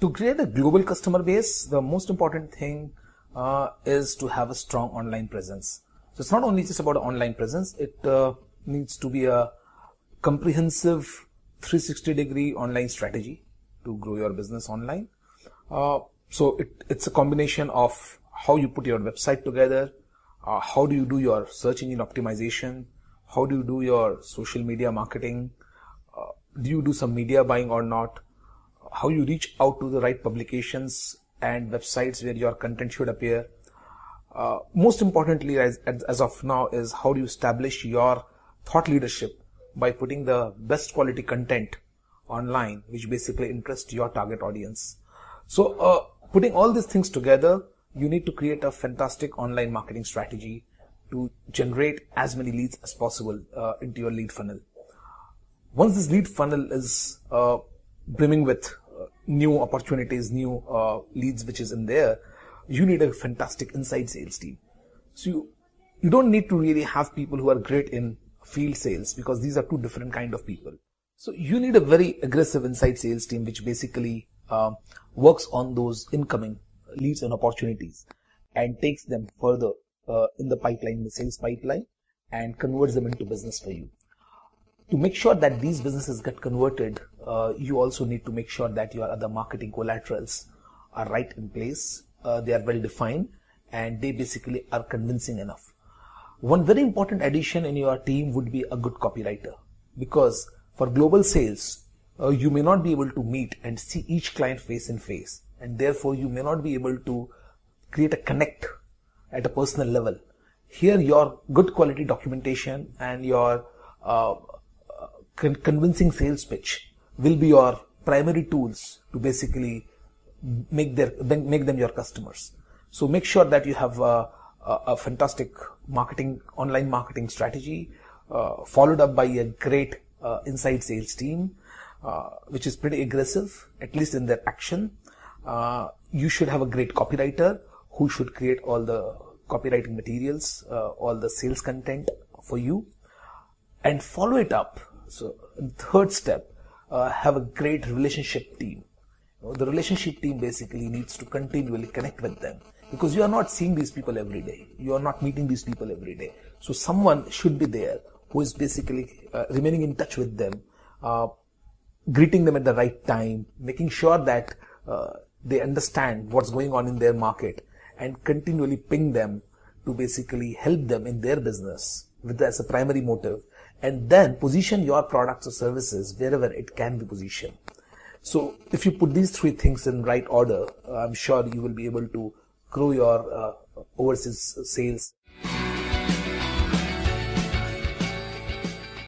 to create a global customer base, the most important thing uh, is to have a strong online presence. So it's not only just about online presence, it uh, needs to be a comprehensive 360 degree online strategy to grow your business online. Uh, so it, it's a combination of how you put your website together, uh, how do you do your search engine optimization, how do you do your social media marketing, uh, do you do some media buying or not, how you reach out to the right publications and websites where your content should appear. Uh, most importantly, as, as of now, is how do you establish your thought leadership by putting the best quality content online, which basically interests your target audience. So, uh, putting all these things together, you need to create a fantastic online marketing strategy to generate as many leads as possible uh, into your lead funnel. Once this lead funnel is uh, brimming with uh, new opportunities, new uh, leads which is in there, you need a fantastic inside sales team. So you, you don't need to really have people who are great in field sales because these are two different kind of people. So you need a very aggressive inside sales team which basically uh, works on those incoming leads and opportunities and takes them further uh, in the pipeline, the sales pipeline and converts them into business for you to make sure that these businesses get converted, uh, you also need to make sure that your other marketing collaterals are right in place, uh, they are well defined, and they basically are convincing enough. One very important addition in your team would be a good copywriter because for global sales, uh, you may not be able to meet and see each client face in face, and therefore you may not be able to create a connect at a personal level. Here, your good quality documentation and your uh, con convincing sales pitch will be your primary tools to basically make their make them your customers. So make sure that you have a, a, a fantastic marketing online marketing strategy uh, followed up by a great uh, inside sales team, uh, which is pretty aggressive, at least in their action. Uh, you should have a great copywriter who should create all the copywriting materials, uh, all the sales content for you, and follow it up so third step, uh, have a great relationship team. You know, the relationship team basically needs to continually connect with them because you are not seeing these people every day. You are not meeting these people every day. So someone should be there who is basically uh, remaining in touch with them, uh, greeting them at the right time, making sure that uh, they understand what's going on in their market and continually ping them to basically help them in their business with as a primary motive and then position your products or services wherever it can be positioned. So if you put these three things in right order, uh, I'm sure you will be able to grow your uh, overseas sales